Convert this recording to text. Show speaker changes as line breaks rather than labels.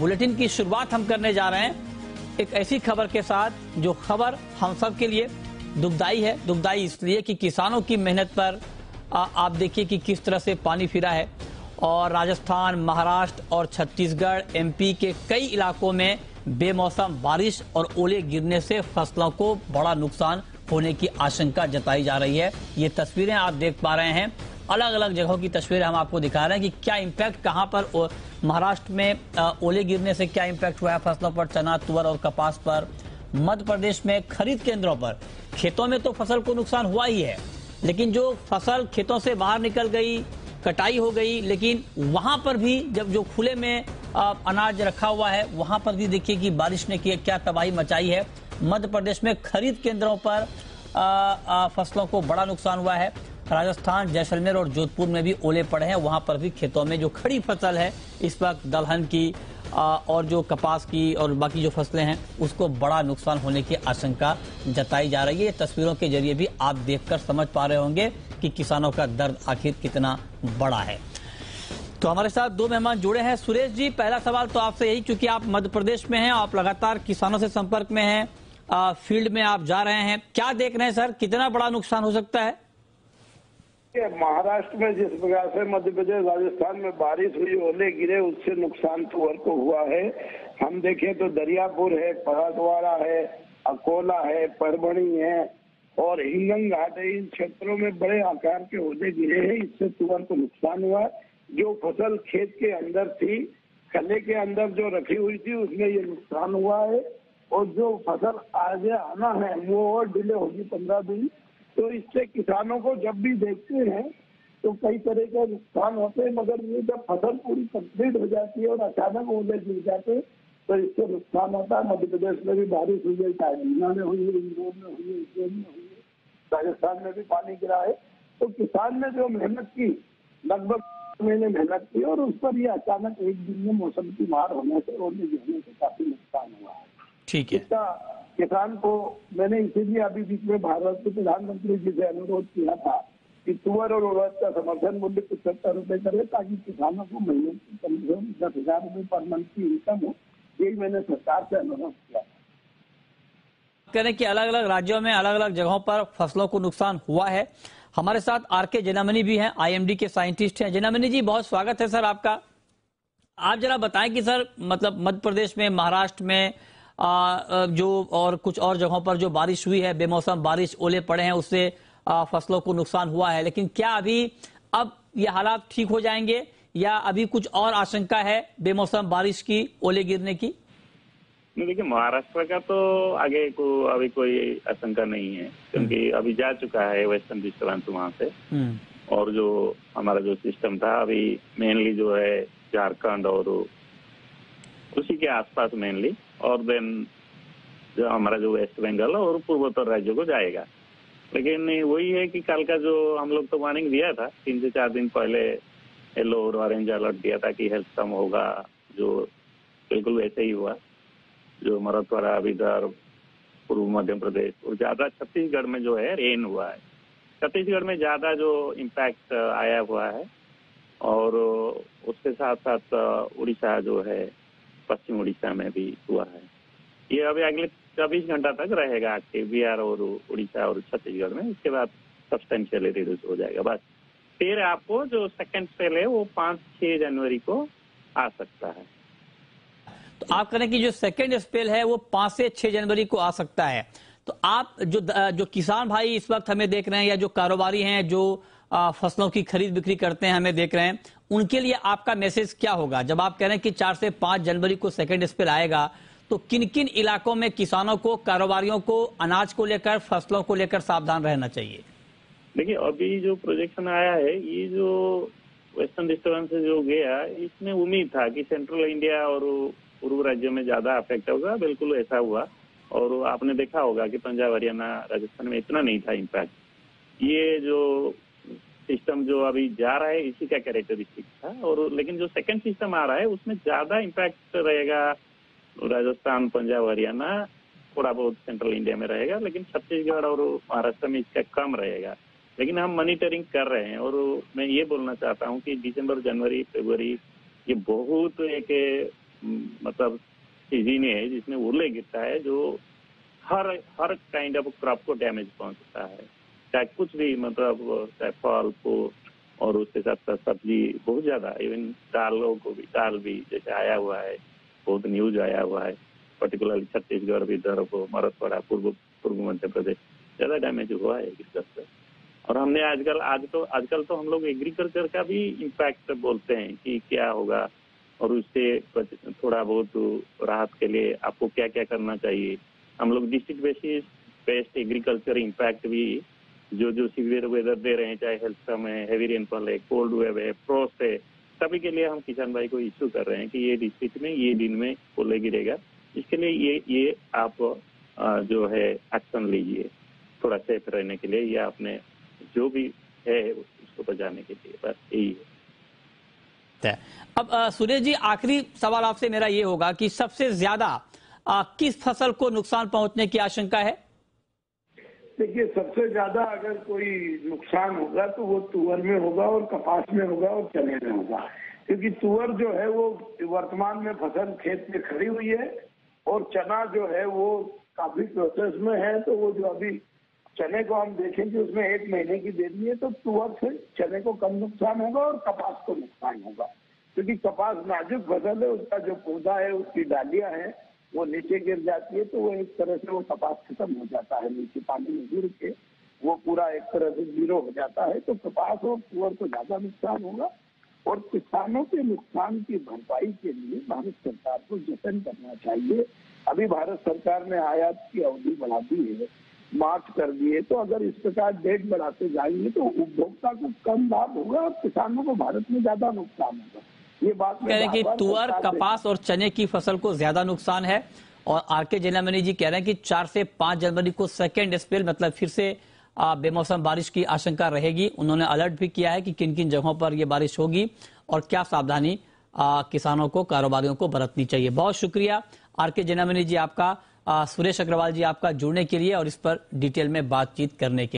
Bulletin की शुरुआत हम करने जा रहे हैं। एक ऐसी खबर के साथ जो खबर हम सब के लिए दुखदाई है। दुखदाई इसलिए कि किसानों की मेहनत पर आ, आप देखिए कि किस तरह से पानी फिरा है। और राजस्थान महाराष्ट्र और छत्तीसगढ़ एमपी के कई इलाकों में बेमौसम बारिश और ओले गिरने से फ़सलों को बड़ा नुकसान होने की आशंका जताई जा रही है। ये तस्वीरें आप देख पा रहे हैं। अलग अलग जगहों की तस्वीरें हम आपको दिखा रहे हैं कि क्या इम्पैक्ट कहाँ पर महाराष्ट्र में ओले गिरने से क्या इम्पैक्ट हुआ है फ़सलों पर चना तुअर और कपास पर मध्य प्रदेश में खरीद केंद्रों पर। खेतों में तो फ़सल को नुकसान हुआ ही है लेकिन जो फ़सल खेतों से बाहर निकल गई कटाई हो गई लेकिन वहाँ पर भी जब जो खुले में अनाज रखा हुआ है वहाँ पर भी देखिए कि बारिश ने की क्या तबाही मचाई है। मध्य प्रदेश में खरीद केंद्रों पर आ, आ, फ़सलों को बड़ा नुकसान हुआ है। राजस्थान, जैसलमेर और जोधपुर में भी ओले पड़े हैं। वहाँ पर भी खेतों में जो खड़ी फ़सल है, इस वक्त दलहन की और जो कपास की और बाकी जो फ़सलें हैं, उसको बड़ा नुकसान होने की आशंका जताई जा रही है। तस्वीरों के ज़रिए भी आप देखकर समझ पा रहे होंगे कि किसानों का दर्द आखिर कितना बड़ा है। तो हमारे साथ दो मेहमान जुड़े हैं। सुरेश जी, पहला सवाल तो आपसे यही क्योंकि आप मध्य प्रदेश में हैं, आप लगातार किसानों से संपर्क में हैं फ़ील्ड में आप जा रहे हैं। क्या देख रहे हैं, सर? कितना बड़ा नुकसान हो सकता है?
महाराष्ट्र में जिस प्रकार से मध्य प्रदेश, राजस्थान में बारिश हुई, ओले गिरे, उससे नुकसान तुअर को हुआ है। हम देखें तो दरियापुर है पराटवाड़ा है, अकोला है, परभणी है और हिंगन घाट है। इन क्षेत्रों में बड़े आकार के ओले गिरे हैं, इससे तुअर को नुकसान हुआ। जो फ़सल खेत के अंदर थी, खले के अंदर जो रखी हुई थी, उसमें ये नुकसान हुआ है। और जो फ़सल आगे आना है, वो और डिले होगी पंद्रह दिन। तो इससे किसानों को जब भी देखते हैं तो कई तरह के नुकसान होते हैं मगर ये जब फ़सल पूरी कंप्लीट हो जाती है और अचानक ओले गिर जाते तो इससे नुकसान होता है। मध्य प्रदेश में भी बारिश हुई है चाहे मीना में हुई है इंदौर में हुई है उज्जैन में हुई है राजस्थान में भी पानी गिरा है। तो किसान ने जो मेहनत की लगभग महीने मेहनत की और उस पर ये अचानक एक दिन में मौसम की मार होने से ओले गिरने से काफ़ी नुकसान हुआ है।
ठीक है।
इसका किसान को मैंने इसीलिए अभी बीच में भारत के प्रधानमंत्री जी से अनुरोध किया था कि तुअर और उड़द का समर्थन मूल्य पचहत्तर रुपए करे ताकि किसानों को महीने की कम से कम दस हज़ार रुपए पर मंथ की इनकम हो। यही मैंने सरकार से अनुरोध किया।
करें कि अलग अलग राज्यों में अलग अलग जगहों पर फ़सलों को नुकसान हुआ है। हमारे साथ आर के जेनामनी भी हैं, आईएमडी के साइंटिस्ट हैं। जेनामनी जी, बहुत स्वागत है सर आपका। आप जरा बताएँ कि सर मतलब मध्य प्रदेश में, महाराष्ट्र में जो और कुछ और जगहों पर जो बारिश हुई है बेमौसम बारिश ओले पड़े हैं उससे फ़सलों को नुकसान हुआ है। लेकिन क्या अभी अब ये हालात ठीक हो जाएँगे या अभी कुछ और आशंका है बेमौसम बारिश की ओले गिरने की?
देखिए महाराष्ट्र का तो आगे को अभी कोई आशंका नहीं है क्योंकि अभी जा चुका है वेस्टर्न डिस्टर्बेंस वहाँ से। और जो हमारा जो सिस्टम था अभी मेनली जो है झारखंड और उसी के आसपास मेनली और देन जो हमारा जो वेस्ट बंगाल और पूर्वोत्तर राज्यों को जाएगा। लेकिन वही है कि कल का जो हम लोग तो वार्निंग दिया था, तीन से चार दिन पहले येलो और ऑरेंज अलर्ट दिया था कि हेल्थ कम होगा, जो बिल्कुल वैसे ही हुआ। जो मराठवाड़ा विदर्भ पूर्व मध्य प्रदेश और ज़्यादा छत्तीसगढ़ में जो है रेन हुआ है। छत्तीसगढ़ में ज़्यादा जो इम्पैक्ट आया हुआ है और उसके साथ साथ उड़ीसा जो है पश्चिम उड़ीसा में भी हुआ है। ये अभी अगले चौबीस घंटा तक रहेगा एक्टिव बिहार और उड़ीसा और छत्तीसगढ़ में। इसके बाद सब्सटेंशियली रिड्यूस हो जाएगा। बस, फिर आपको जो सेकेंड स्पेल है, वो पाँच छह जनवरी को आ सकता है।
तो आप करें कि जो सेकेंड स्पेल है, वो पाँच से छह जनवरी को आ सकता है। तो आप जो जो किसान भाई इस वक्त हमें देख रहे हैं या जो कारोबारी हैं, जो फ़सलों की खरीद बिक्री करते हैं, हमें देख रहे हैं उनके लिए आपका मैसेज क्या होगा? जब आप कह रहे हैं कि चार से पाँच जनवरी को सेकेंड स्पेल आएगा तो किन किन इलाकों में किसानों को, कारोबारियों को, अनाज को लेकर, फ़सलों को लेकर सावधान रहना चाहिए?
देखिए, अभी जो प्रोजेक्शन आया है, ये जो वेस्टर्न डिस्टर्बेंस जो गया, इसमें उम्मीद था कि सेंट्रल इंडिया और पूर्व राज्यों में ज़्यादा अफेक्ट होगा। बिल्कुल ऐसा हुआ। और आपने देखा होगा कि पंजाब, हरियाणा, राजस्थान में इतना नहीं था इम्पैक्ट ये जो सिस्टम जो अभी जा रहा है, इसी का कैरेक्टरिस्टिक था। और लेकिन जो सेकंड सिस्टम आ रहा है, उसमें ज़्यादा इम्पैक्ट रहेगा राजस्थान, पंजाब, हरियाणा, थोड़ा बहुत सेंट्रल इंडिया में रहेगा, लेकिन छत्तीसगढ़ और महाराष्ट्र में इसका कम रहेगा। लेकिन हम मॉनिटरिंग कर रहे हैं और मैं ये बोलना चाहता हूँ कि दिसंबर, जनवरी, फरवरी, ये बहुत एक मतलब सीज़न है जिसमें ओले गिरता है जो हर हर काइंड ऑफ़ क्रॉप को डैमेज पहुँचता है। चाहे कुछ भी मतलब चाहे फल फूल और उसके साथ साथ सब्ज़ी बहुत ज़्यादा इवन दालों को भी, दाल भी जैसे आया हुआ है, बहुत न्यूज़ आया हुआ है पर्टिकुलरली छत्तीसगढ़ विदर्भ मराठवाड़ा पूर्व पूर्व मध्य प्रदेश, ज़्यादा डैमेज हुआ है एग्रीकल्चर और हमने आजकल, आज तो आजकल तो हम लोग एग्रीकल्चर का भी इम्पैक्ट बोलते हैं कि क्या होगा, और उससे थोड़ा बहुत राहत के लिए आपको क्या क्या करना चाहिए। हम लोग district basis best agriculture impact भी जो जो सीवियर वेदर दे रहे हैं, चाहे हेल्थ है हैवी रेनफॉल है कोल्ड वेव है फ्रोस्ट है, सभी के लिए हम किसान भाई को इश्यू कर रहे हैं कि ये डिस्ट्रिक्ट में, ये दिन में ओले गिरेगा। इसके लिए ये ये आप जो है एक्शन लीजिए, थोड़ा सेफ़ रहने के लिए या अपने जो भी है, उसको बचाने के लिए, बस यही है।
अब सुरेश जी, आखिरी सवाल आपसे मेरा ये होगा कि सबसे ज़्यादा किस फ़सल को नुकसान पहुँचने की आशंका है?
देखिए, सबसे ज़्यादा अगर कोई नुकसान होगा तो वो तुअर में होगा और कपास में होगा और चने में होगा। क्योंकि तुअर जो है, वो वर्तमान में फ़सल खेत में खड़ी हुई है और चना जो है, वो काफ़ी प्रोसेस में है तो वो जो अभी चने को हम देखेंगे, उसमें एक महीने की देरी है तो तुअर से चने को कम नुकसान होगा और कपास को नुकसान होगा। क्योंकि कपास नाजुक फ़सल है, उसका जो पौधा है, उसकी डालियाँ हैं वो नीचे गिर जाती है तो वो एक तरह से वो कपास खत्म हो जाता है, नीचे पानी में गिर के वो पूरा एक तरह से ज़ीरो हो जाता है तो कपास और कुअर को ज़्यादा नुकसान होगा और किसानों के नुकसान की भरपाई के लिए भारत सरकार को जतन करना चाहिए। अभी भारत सरकार ने आयात की अवधि बढ़ा दी है, मार्च कर दिए तो अगर इस प्रकार डेट बढ़ाते जाएँगे तो उपभोक्ता को कम लाभ होगा और किसानों को भारत में ज़्यादा नुकसान होगा।
ये बात कह रहे हैं कि तुअर कपास और चने की फ़सल को ज़्यादा नुकसान है। और आर के जैनामनी जी कह रहे हैं कि चार से पाँच जनवरी को सेकेंड स्पेल मतलब फिर से बेमौसम बारिश की आशंका रहेगी। उन्होंने अलर्ट भी किया है कि किन किन जगहों पर यह बारिश होगी और क्या सावधानी आ, किसानों को कारोबारियों को बरतनी चाहिए। बहुत शुक्रिया आर के जैनामनी जी आपका आ, सुरेश अग्रवाल जी आपका जुड़ने के लिए और इस पर डिटेल में बातचीत करने के